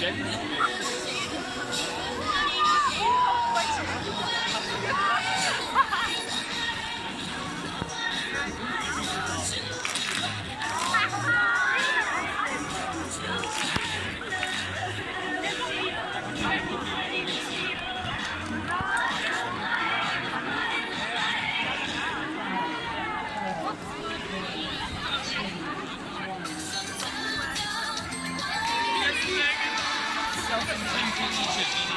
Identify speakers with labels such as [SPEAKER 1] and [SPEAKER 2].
[SPEAKER 1] get
[SPEAKER 2] Thank you.